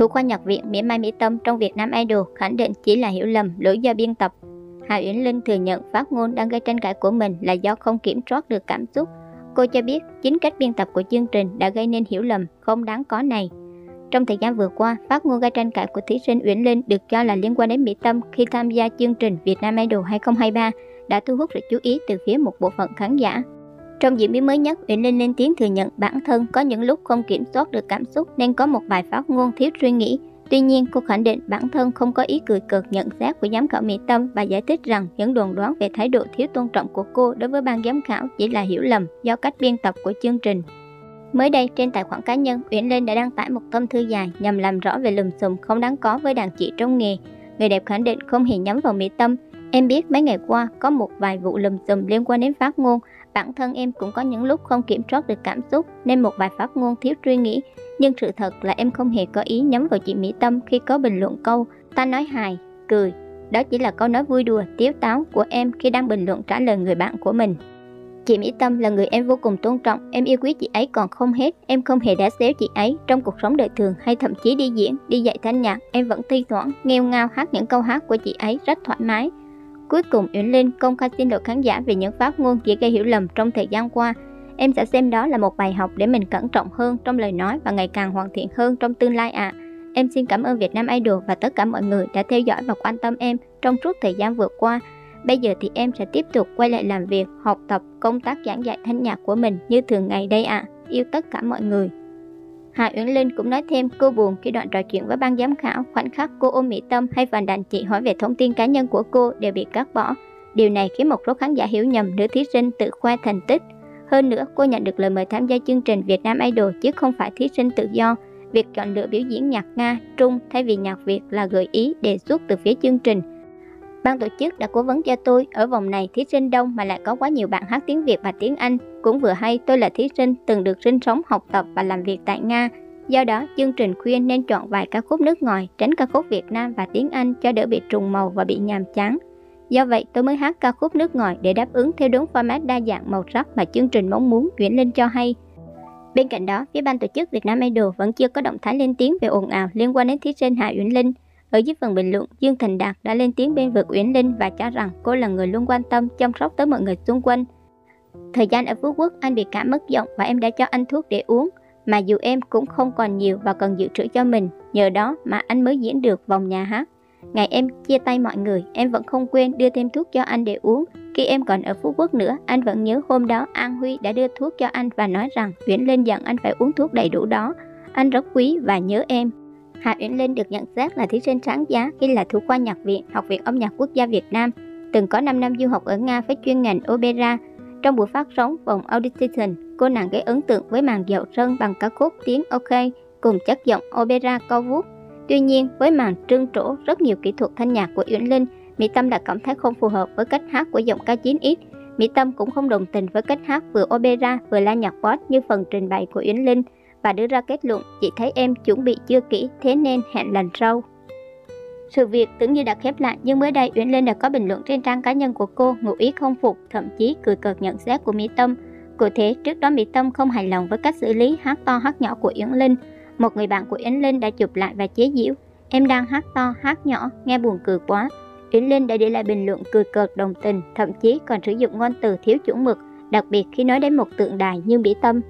Thủ khoa nhạc viện Mỹ Mai Mỹ Tâm trong Việt Nam Idol khẳng định chỉ là hiểu lầm lỗi do biên tập. Hà Uyển Linh thừa nhận phát ngôn đang gây tranh cãi của mình là do không kiểm soát được cảm xúc. Cô cho biết chính cách biên tập của chương trình đã gây nên hiểu lầm không đáng có này. Trong thời gian vừa qua, phát ngôn gây tranh cãi của thí sinh Uyển Linh được cho là liên quan đến Mỹ Tâm khi tham gia chương trình Việt Nam Idol 2023 đã thu hút sự chú ý từ phía một bộ phận khán giả. Trong diễn biến mới nhất, Uyển Linh lên tiếng thừa nhận bản thân có những lúc không kiểm soát được cảm xúc nên có một bài phát ngôn thiếu suy nghĩ. Tuy nhiên, cô khẳng định bản thân không có ý cười cợt nhận xét của giám khảo Mỹ Tâm và giải thích rằng những đồn đoán về thái độ thiếu tôn trọng của cô đối với ban giám khảo chỉ là hiểu lầm do cách biên tập của chương trình. Mới đây, trên tài khoản cá nhân, Uyển Linh đã đăng tải một tâm thư dài nhằm làm rõ về lùm xùm không đáng có với đàn chị trong nghề. Người đẹp khẳng định không hề nhắm vào Mỹ Tâm. Em biết mấy ngày qua có một vài vụ lùm xùm liên quan đến phát ngôn, Bản thân em cũng có những lúc không kiểm soát được cảm xúc nên một vài phát ngôn thiếu suy nghĩ. Nhưng sự thật là em không hề có ý nhắm vào chị Mỹ Tâm khi có bình luận câu ta nói hài, cười. Đó chỉ là câu nói vui đùa, tiếu táo của em khi đang bình luận trả lời người bạn của mình. Chị Mỹ Tâm là người em vô cùng tôn trọng, em yêu quý chị ấy còn không hết, em không hề đá xéo chị ấy trong cuộc sống đời thường hay thậm chí đi diễn, đi dạy thanh nhạc, em vẫn thi thoảng nghêu ngao hát những câu hát của chị ấy rất thoải mái. Cuối cùng Uyển Linh công khai xin lỗi khán giả vì những phát ngôn chỉ gây hiểu lầm trong thời gian qua. Em sẽ xem đó là một bài học để mình cẩn trọng hơn trong lời nói và ngày càng hoàn thiện hơn trong tương lai ạ. À. Em xin cảm ơn Việt Nam Idol và tất cả mọi người đã theo dõi và quan tâm em trong suốt thời gian vừa qua. Bây giờ thì em sẽ tiếp tục quay lại làm việc, học tập, công tác giảng dạy thanh nhạc của mình như thường ngày đây ạ. À. Yêu tất cả mọi người. Hà Uyển Linh cũng nói thêm cô buồn khi đoạn trò chuyện với ban giám khảo, khoảnh khắc cô ôm Mỹ Tâm hay vành đàn chị hỏi về thông tin cá nhân của cô đều bị cắt bỏ. Điều này khiến một số khán giả hiểu nhầm nữ thí sinh tự khoe thành tích. Hơn nữa, cô nhận được lời mời tham gia chương trình Việt Nam Idol chứ không phải thí sinh tự do. Việc chọn lựa biểu diễn nhạc Nga, Trung thay vì nhạc Việt là gợi ý đề xuất từ phía chương trình. Ban tổ chức đã cố vấn cho tôi, ở vòng này thí sinh đông mà lại có quá nhiều bạn hát tiếng Việt và tiếng Anh. Cũng vừa hay tôi là thí sinh từng được sinh sống, học tập và làm việc tại Nga. Do đó, chương trình khuyên nên chọn vài ca khúc nước ngoài, tránh ca khúc Việt Nam và tiếng Anh cho đỡ bị trùng màu và bị nhàm chán. Do vậy, tôi mới hát ca khúc nước ngoài để đáp ứng theo đúng format đa dạng màu sắc mà chương trình mong muốn chuyển lên cho hay. Bên cạnh đó, phía ban tổ chức Việt Nam Idol vẫn chưa có động thái lên tiếng về ồn ào liên quan đến thí sinh Hạ Uyển Linh. Ở dưới phần bình luận, Dương Thành Đạt đã lên tiếng bên vực Uyển Linh và cho rằng cô là người luôn quan tâm, chăm sóc tới mọi người xung quanh. Thời gian ở Phú Quốc, anh bị cảm mất giọng và em đã cho anh thuốc để uống. Mà dù em cũng không còn nhiều và cần dự trữ cho mình, nhờ đó mà anh mới diễn được vòng nhà hát. Ngày em chia tay mọi người, em vẫn không quên đưa thêm thuốc cho anh để uống. Khi em còn ở Phú Quốc nữa, anh vẫn nhớ hôm đó An Huy đã đưa thuốc cho anh và nói rằng Uyển Linh dặn anh phải uống thuốc đầy đủ đó. Anh rất quý và nhớ em. Hà Uyển Linh được nhận xét là thí sinh sáng giá khi là thủ khoa nhạc viện, Học viện âm nhạc quốc gia Việt Nam, từng có 5 năm du học ở Nga với chuyên ngành opera. Trong buổi phát sóng vòng Audition, cô nàng gây ấn tượng với màn dạo sân bằng ca khúc tiếng OK cùng chất giọng opera cao vút. Tuy nhiên, với màn trưng trổ rất nhiều kỹ thuật thanh nhạc của Uyển Linh, Mỹ Tâm đã cảm thấy không phù hợp với cách hát của giọng ca 9X. Mỹ Tâm cũng không đồng tình với cách hát vừa opera vừa la nhạc pop như phần trình bày của Uyển Linh và đưa ra kết luận chị thấy em chuẩn bị chưa kỹ thế nên hẹn lần sau. Sự việc tưởng như đã khép lại nhưng mới đây Uyển Linh đã có bình luận trên trang cá nhân của cô ngụ ý không phục, thậm chí cười cợt nhận xét của Mỹ Tâm. Cụ thể, trước đó Mỹ Tâm không hài lòng với cách xử lý hát to hát nhỏ của Uyển Linh. Một người bạn của Uyển Linh đã chụp lại và chế giễu. Em đang hát to, hát nhỏ, nghe buồn cười quá. Uyển Linh đã để lại bình luận cười cợt đồng tình, thậm chí còn sử dụng ngôn từ thiếu chuẩn mực, đặc biệt khi nói đến một tượng đài như Mỹ Tâm.